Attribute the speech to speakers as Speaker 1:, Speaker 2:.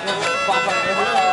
Speaker 1: hop up, you take the